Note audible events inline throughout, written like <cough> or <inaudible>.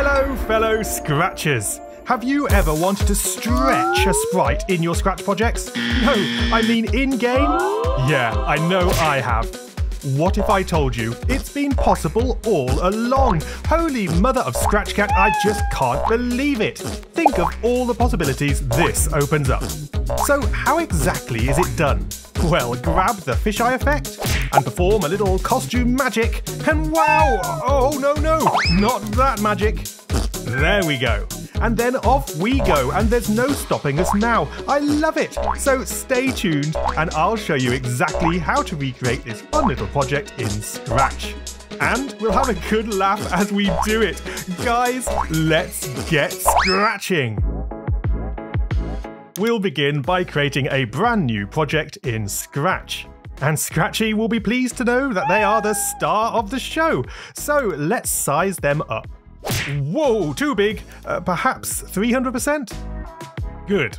Hello, fellow Scratchers! Have you ever wanted to stretch a sprite in your Scratch projects? No, I mean in game? Yeah, I know I have. What if I told you it's been possible all along? Holy mother of Scratch Cat, I just can't believe it! Think of all the possibilities this opens up. So, how exactly is it done? Well, grab the fisheye effect and perform a little costume magic, and wow! Oh, no, no, not that magic. There we go. And then off we go, and there's no stopping us now. I love it. So stay tuned, and I'll show you exactly how to recreate this fun little project in Scratch. And we'll have a good laugh as we do it. Guys, let's get scratching. We'll begin by creating a brand new project in Scratch. And Scratchy will be pleased to know that they are the star of the show. So let's size them up. Whoa, too big. Uh, perhaps 300%? Good.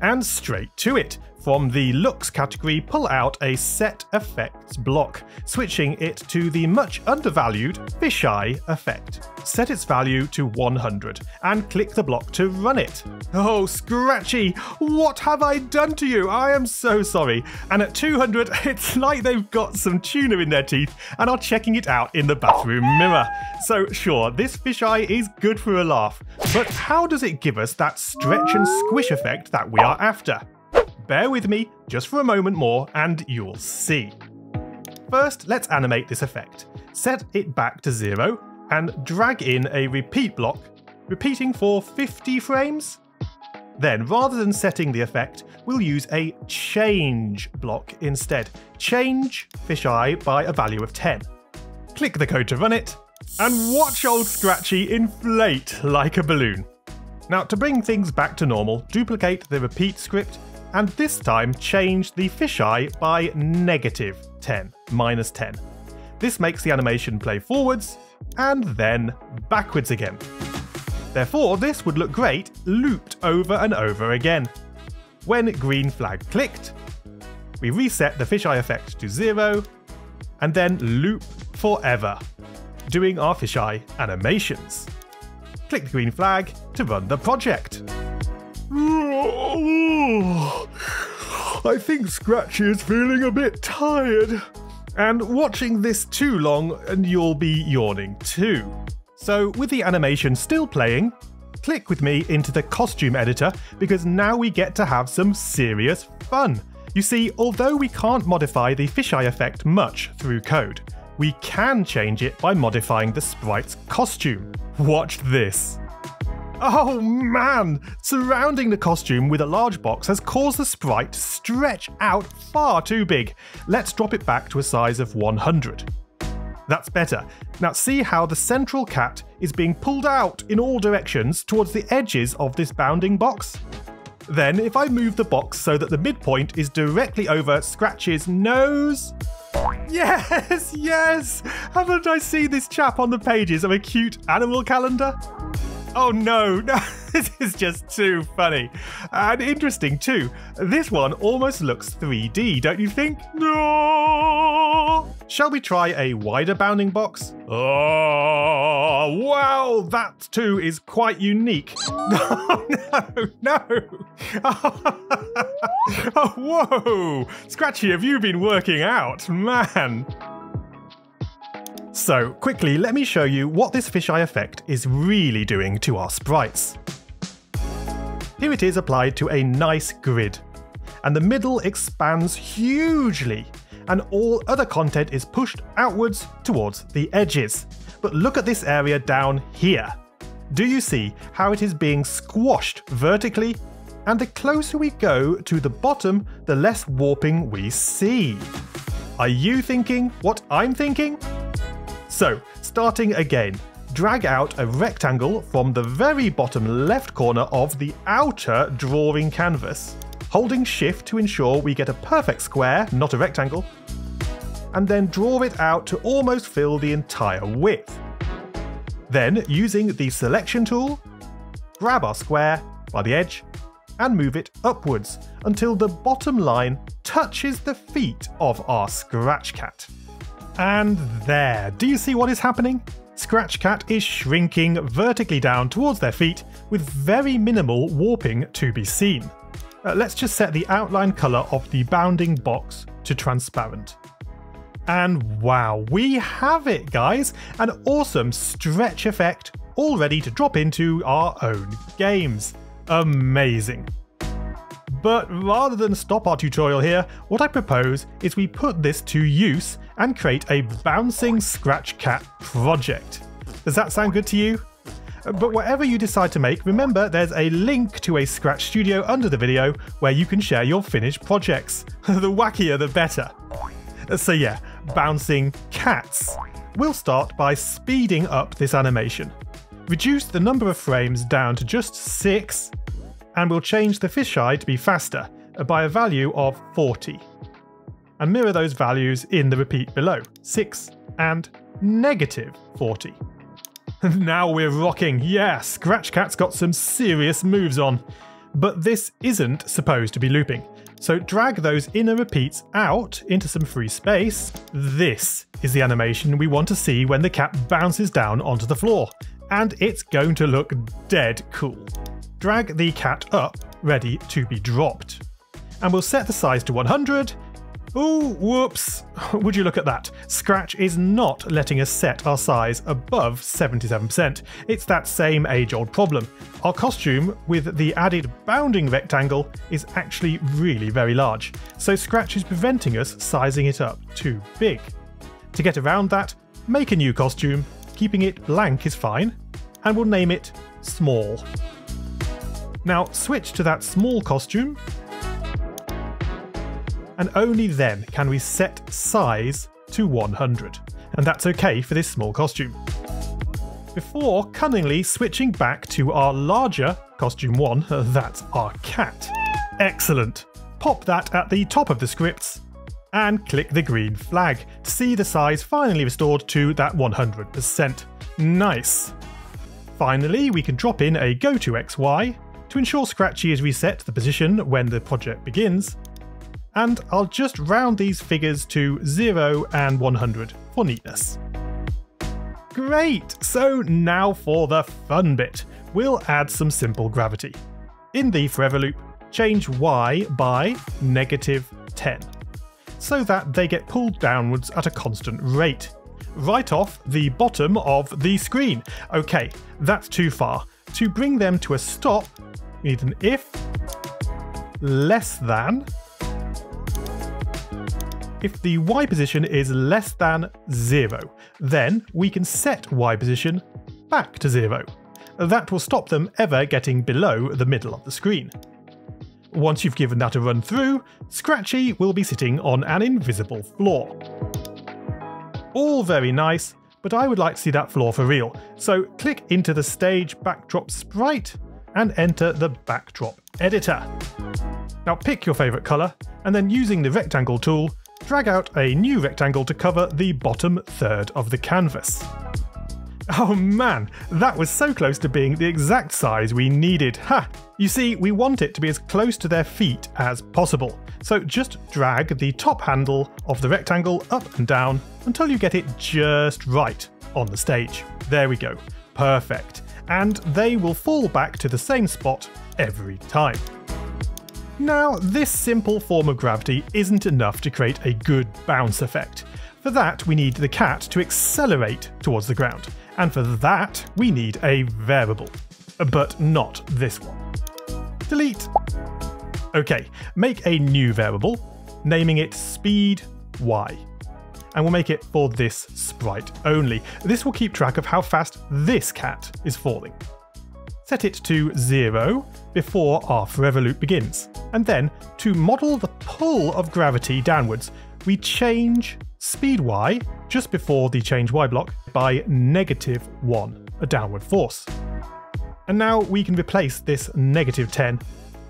And straight to it. From the Looks category, pull out a Set Effects block, switching it to the much undervalued Fisheye effect. Set its value to 100, and click the block to run it. Oh, Scratchy, what have I done to you? I am so sorry. And at 200, <laughs> it's like they've got some tuna in their teeth and are checking it out in the bathroom mirror. So sure, this fisheye is good for a laugh, but how does it give us that stretch and squish effect that we are after? Bear with me just for a moment more and you'll see. First, let's animate this effect. Set it back to zero and drag in a repeat block, repeating for 50 frames. Then, rather than setting the effect, we'll use a change block instead. Change fisheye by a value of 10. Click the code to run it, and watch old Scratchy inflate like a balloon. Now, to bring things back to normal, duplicate the repeat script and this time change the fisheye by negative 10, minus 10. This makes the animation play forwards and then backwards again. Therefore, this would look great looped over and over again. When green flag clicked, we reset the fisheye effect to zero and then loop forever, doing our fisheye animations. Click the green flag to run the project. I think Scratchy is feeling a bit tired. And watching this too long, and you'll be yawning too. So, with the animation still playing, click with me into the costume editor because now we get to have some serious fun. You see, although we can't modify the fisheye effect much through code, we can change it by modifying the sprite's costume. Watch this. Oh man! Surrounding the costume with a large box has caused the sprite to stretch out far too big. Let's drop it back to a size of 100. That's better. Now see how the central cat is being pulled out in all directions towards the edges of this bounding box? Then if I move the box so that the midpoint is directly over Scratch's nose... Yes, yes! Haven't I seen this chap on the pages of a cute animal calendar? Oh no, no, <laughs> this is just too funny. And interesting too. This one almost looks 3D, don't you think? No! Shall we try a wider bounding box? Ah, oh, wow, that too is quite unique. <laughs> No, no, no. Oh, <laughs> whoa! Scratchy, have you been working out? Man. So, quickly, let me show you what this fisheye effect is really doing to our sprites. Here it is applied to a nice grid, and the middle expands hugely, and all other content is pushed outwards towards the edges. But look at this area down here. Do you see how it is being squashed vertically? And the closer we go to the bottom, the less warping we see. Are you thinking what I'm thinking? So, starting again, drag out a rectangle from the very bottom left corner of the outer drawing canvas, holding shift to ensure we get a perfect square, not a rectangle, and then draw it out to almost fill the entire width. Then, using the selection tool, grab our square by the edge and move it upwards until the bottom line touches the feet of our scratch cat. And there, do you see what is happening? Scratch Cat is shrinking vertically down towards their feet with very minimal warping to be seen. Uh, let's just set the outline colour of the bounding box to transparent. And wow, we have it guys! An awesome stretch effect all ready to drop into our own games. Amazing. But rather than stop our tutorial here, what I propose is we put this to use and create a bouncing Scratch Cat project. Does that sound good to you? But whatever you decide to make, remember there's a link to a Scratch Studio under the video where you can share your finished projects. <laughs> the wackier the better. So yeah, bouncing cats. We'll start by speeding up this animation. Reduce the number of frames down to just 6, and we'll change the fisheye to be faster uh, by a value of 40. And mirror those values in the repeat below, 6 and negative 40. <laughs> now we're rocking, yeah, Scratch Cat's got some serious moves on. But this isn't supposed to be looping, so drag those inner repeats out into some free space. This is the animation we want to see when the cat bounces down onto the floor, and it's going to look dead cool. Drag the cat up, ready to be dropped. And we'll set the size to 100 Oh, whoops! <laughs> Would you look at that? Scratch is not letting us set our size above 77%. It's that same age old problem. Our costume, with the added bounding rectangle, is actually really very large, so Scratch is preventing us sizing it up too big. To get around that, make a new costume, keeping it blank is fine, and we'll name it Small. Now switch to that small costume and only then can we set size to 100. And that's okay for this small costume. Before cunningly switching back to our larger costume 1, <laughs> that's our cat. Excellent. Pop that at the top of the scripts and click the green flag to see the size finally restored to that 100%. Nice. Finally, we can drop in a go to XY to ensure Scratchy is reset to the position when the project begins, and I'll just round these figures to 0 and 100 for neatness. Great! So now for the fun bit. We'll add some simple gravity. In the forever loop, change y by negative 10, so that they get pulled downwards at a constant rate. Right off the bottom of the screen. Okay, that's too far. To bring them to a stop, we need an if less than if the y position is less than 0, then we can set y position back to 0. That will stop them ever getting below the middle of the screen. Once you've given that a run through, Scratchy will be sitting on an invisible floor. All very nice, but I would like to see that floor for real, so click into the stage backdrop sprite and enter the backdrop editor. Now pick your favourite colour, and then using the rectangle tool, drag out a new rectangle to cover the bottom third of the canvas. Oh man, that was so close to being the exact size we needed. Ha! You see, we want it to be as close to their feet as possible. So just drag the top handle of the rectangle up and down until you get it just right on the stage. There we go. Perfect. And they will fall back to the same spot every time. Now, this simple form of gravity isn't enough to create a good bounce effect. For that, we need the cat to accelerate towards the ground, and for that, we need a variable. But not this one. Delete. Okay, make a new variable, naming it speed y. And we'll make it for this sprite only. This will keep track of how fast this cat is falling set it to 0 before our forever loop begins. And then, to model the pull of gravity downwards, we change speed y just before the change y block by negative 1, a downward force. And now we can replace this negative 10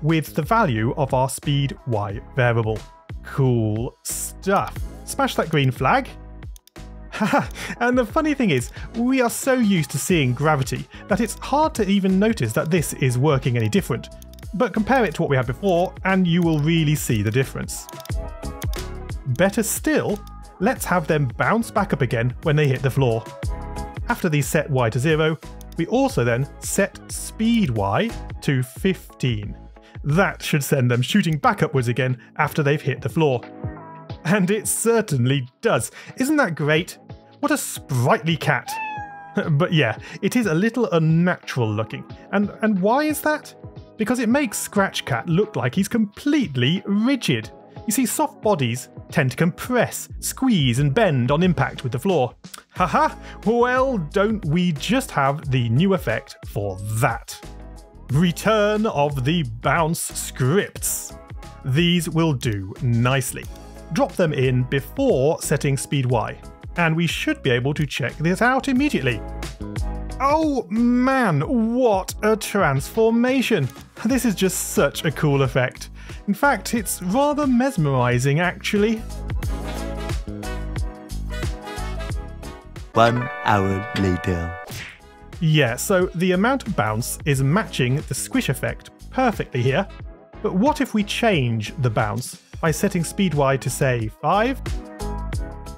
with the value of our speed y variable. Cool stuff. Smash that green flag, and the funny thing is, we are so used to seeing gravity that it's hard to even notice that this is working any different. But compare it to what we had before, and you will really see the difference. Better still, let's have them bounce back up again when they hit the floor. after the set y to 0, we also then set speed y to 15. That should send them shooting back upwards again after they've hit the floor. And it certainly does. Isn't that great? What a sprightly cat. <laughs> but yeah, it is a little unnatural looking. And and why is that? Because it makes Scratch Cat look like he's completely rigid. You see, soft bodies tend to compress, squeeze, and bend on impact with the floor. Haha, well, don't we just have the new effect for that? Return of the bounce scripts. These will do nicely. Drop them in before setting speed Y, and we should be able to check this out immediately. Oh man, what a transformation! This is just such a cool effect. In fact, it's rather mesmerizing actually. One hour later. Yeah, so the amount of bounce is matching the squish effect perfectly here. But what if we change the bounce by setting speed Y to say 5?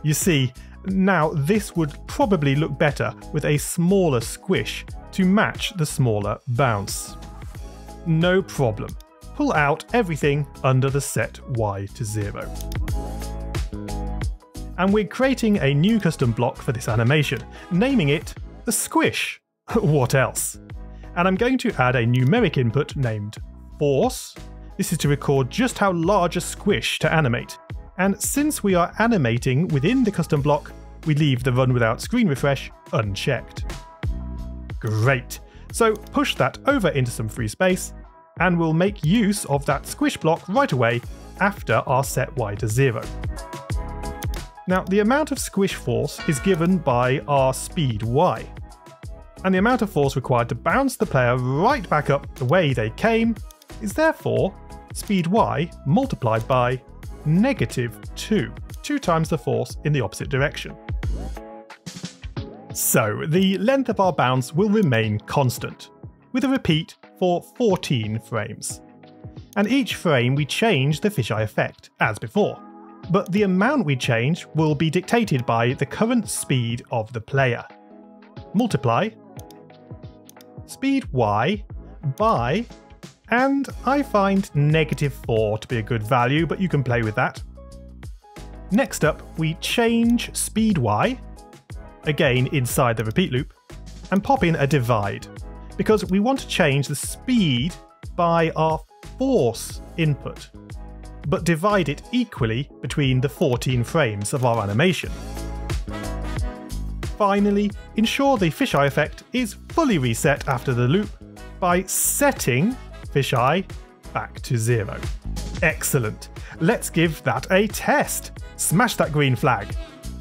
You see, now this would probably look better with a smaller squish to match the smaller bounce. No problem. Pull out everything under the set Y to 0. And we're creating a new custom block for this animation, naming it the squish. <laughs> what else? And I'm going to add a numeric input named force. This is to record just how large a squish to animate. And since we are animating within the custom block, we leave the run without screen refresh unchecked. Great. So push that over into some free space, and we'll make use of that squish block right away after our set y to 0. Now, the amount of squish force is given by our speed y, and the amount of force required to bounce the player right back up the way they came is therefore speed y multiplied by negative 2, two times the force in the opposite direction. So, the length of our bounce will remain constant, with a repeat for 14 frames. And each frame we change the fisheye effect, as before, but the amount we change will be dictated by the current speed of the player. Multiply speed y by, and I find negative 4 to be a good value, but you can play with that. Next up, we change speed y, again inside the repeat loop, and pop in a divide, because we want to change the speed by our force input, but divide it equally between the 14 frames of our animation. Finally, ensure the fisheye effect is fully reset after the loop by setting fisheye back to zero. Excellent. Let's give that a test. Smash that green flag.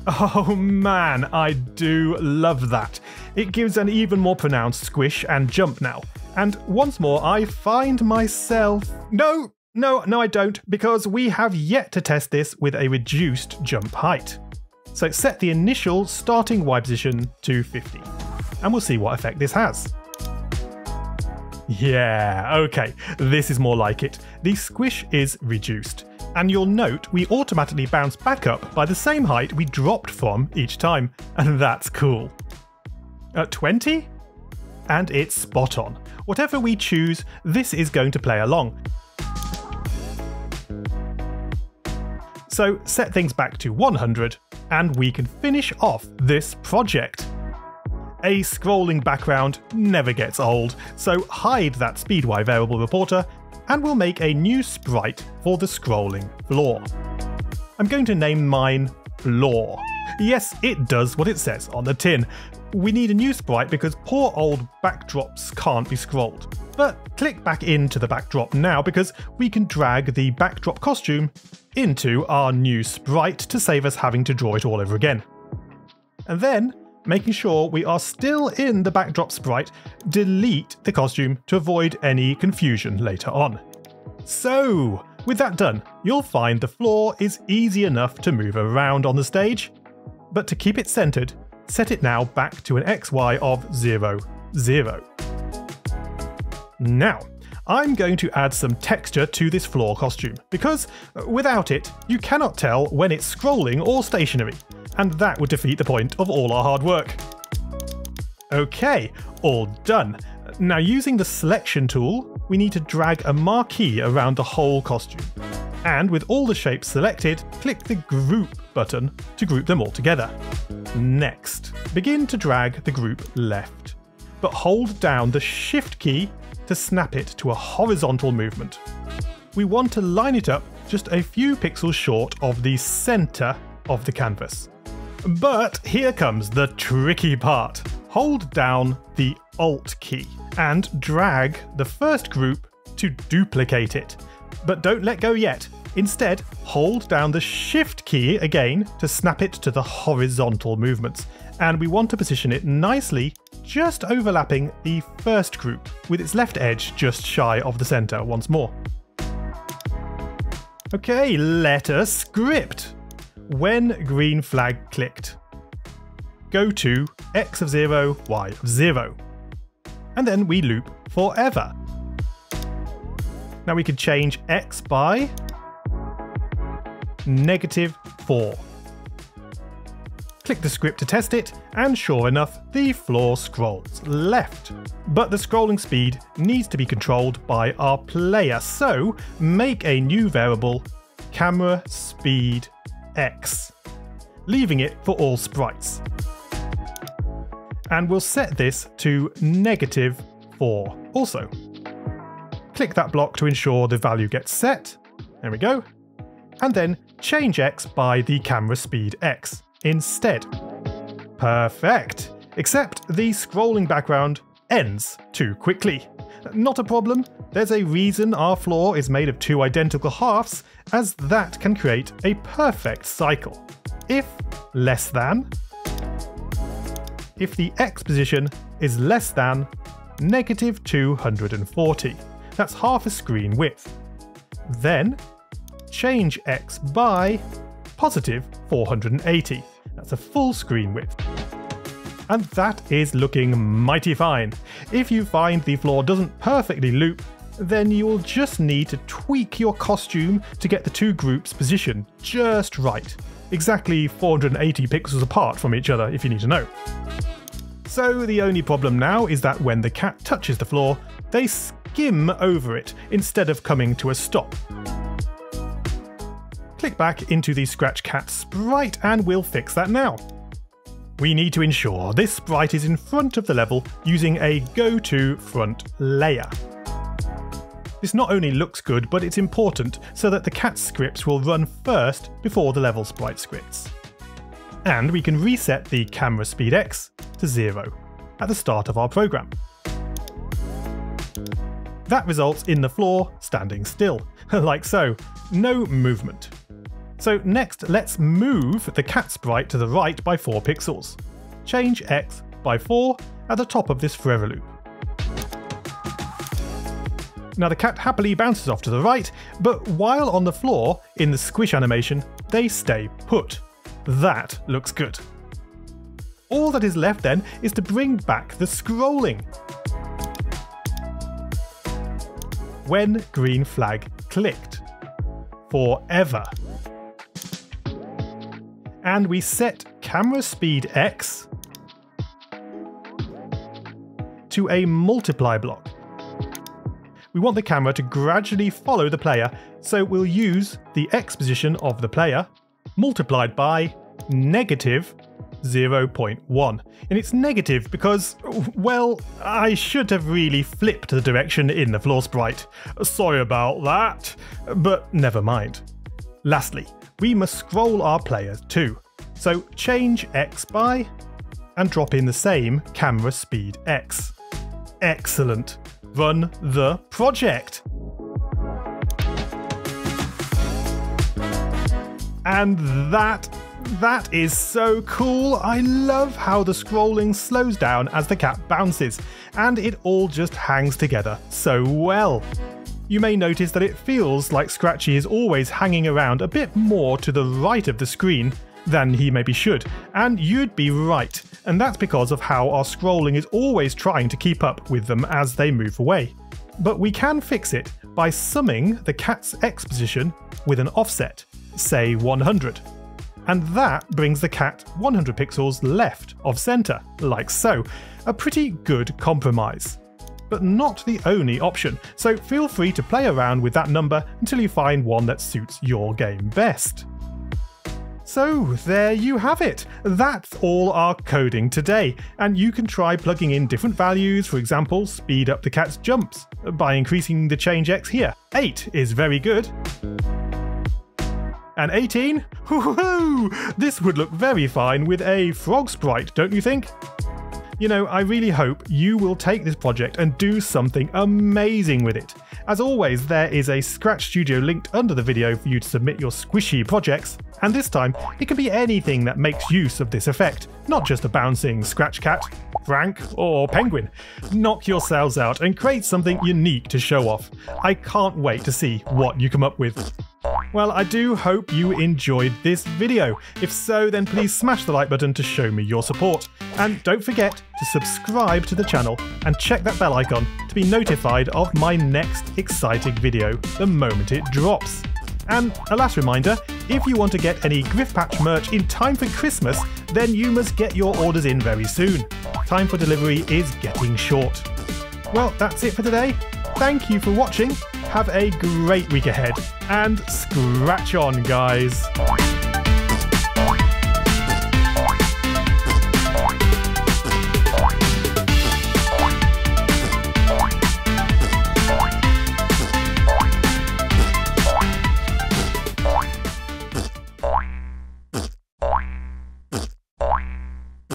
Oh man, I do love that. It gives an even more pronounced squish and jump now. And once more, I find myself. No, no, no, I don't, because we have yet to test this with a reduced jump height. So set the initial starting Y position to 50, and we'll see what effect this has. Yeah, okay, this is more like it. The squish is reduced, and you'll note we automatically bounce back up by the same height we dropped from each time, and that's cool. At 20? And it's spot on. Whatever we choose, this is going to play along. So set things back to 100, and we can finish off this project. A scrolling background never gets old, so hide that SpeedY variable reporter and we'll make a new sprite for the scrolling floor. I'm going to name mine Floor. Yes, it does what it says on the tin. We need a new sprite because poor old backdrops can't be scrolled. But click back into the backdrop now because we can drag the backdrop costume into our new sprite to save us having to draw it all over again. And then, making sure we are still in the backdrop sprite, delete the costume to avoid any confusion later on. So, with that done, you'll find the floor is easy enough to move around on the stage, but to keep it centered, set it now back to an XY of 0, 0. Now, I'm going to add some texture to this floor costume, because without it, you cannot tell when it's scrolling or stationary, and that would defeat the point of all our hard work. Okay, all done. Now using the selection tool, we need to drag a marquee around the whole costume. And with all the shapes selected, click the group button to group them all together. Next, begin to drag the group left, but hold down the shift key to snap it to a horizontal movement. We want to line it up just a few pixels short of the center of the canvas. But here comes the tricky part. Hold down the Alt key and drag the first group to duplicate it. But don't let go yet. Instead, hold down the Shift key again to snap it to the horizontal movements. And we want to position it nicely just overlapping the first group, with its left edge just shy of the centre once more. Okay, let us script. When green flag clicked, go to x of 0, y of 0. And then we loop forever. Now we can change x by negative 4. Click the script to test it, and sure enough, the floor scrolls left. But the scrolling speed needs to be controlled by our player, so make a new variable, camera speed x, leaving it for all sprites. And we'll set this to negative 4 also. Click that block to ensure the value gets set. There we go. And then change x by the camera speed x instead. Perfect! Except the scrolling background ends too quickly. Not a problem, there's a reason our floor is made of two identical halves, as that can create a perfect cycle. If less than, if the x position is less than negative 240. That's half a screen width. Then change x by positive 480. That's a full screen width. And that is looking mighty fine. If you find the floor doesn't perfectly loop, then you'll just need to tweak your costume to get the two groups positioned just right. Exactly 480 pixels apart from each other if you need to know. So the only problem now is that when the cat touches the floor, they skim over it instead of coming to a stop. Click back into the Scratch Cat sprite and we'll fix that now. We need to ensure this sprite is in front of the level using a go to front layer. This not only looks good, but it's important so that the cat scripts will run first before the level sprite scripts. And we can reset the camera speed X to 0 at the start of our program. That results in the floor standing still, <laughs> like so, no movement. So next, let's move the cat sprite to the right by 4 pixels. Change x by 4 at the top of this forever loop. Now the cat happily bounces off to the right, but while on the floor, in the squish animation, they stay put. That looks good. All that is left then is to bring back the scrolling. When green flag clicked. Forever and we set camera speed X to a multiply block. We want the camera to gradually follow the player, so we'll use the X position of the player multiplied by negative 0.1. And it's negative because, well, I should have really flipped the direction in the floor sprite. Sorry about that, but never mind. Lastly, we must scroll our player too. So change X by and drop in the same camera speed X. Excellent. Run the project. And that that is so cool. I love how the scrolling slows down as the cat bounces, and it all just hangs together so well you may notice that it feels like Scratchy is always hanging around a bit more to the right of the screen than he maybe should, and you'd be right, and that's because of how our scrolling is always trying to keep up with them as they move away. But we can fix it by summing the cat's X position with an offset, say 100. And that brings the cat 100 pixels left of centre, like so. a pretty good compromise. But not the only option, so feel free to play around with that number until you find one that suits your game best. So there you have it. That's all our coding today, and you can try plugging in different values, for example, speed up the cat's jumps, by increasing the change x here. 8 is very good. And 18? Woohoo! <laughs> This would look very fine with a frog sprite, don't you think? You know, I really hope you will take this project and do something amazing with it. As always, there is a Scratch Studio linked under the video for you to submit your squishy projects, and this time it can be anything that makes use of this effect, not just a bouncing Scratch Cat, Frank, or Penguin. Knock yourselves out and create something unique to show off. I can't wait to see what you come up with. Well, I do hope you enjoyed this video. If so, then please smash the like button to show me your support. And don't forget to subscribe to the channel and check that bell icon to be notified of my next exciting video the moment it drops. And a last reminder, if you want to get any Griffpatch merch in time for Christmas, then you must get your orders in very soon. Time for delivery is getting short. Well, that's it for today. Thank you for watching have a great week ahead, and scratch on, guys!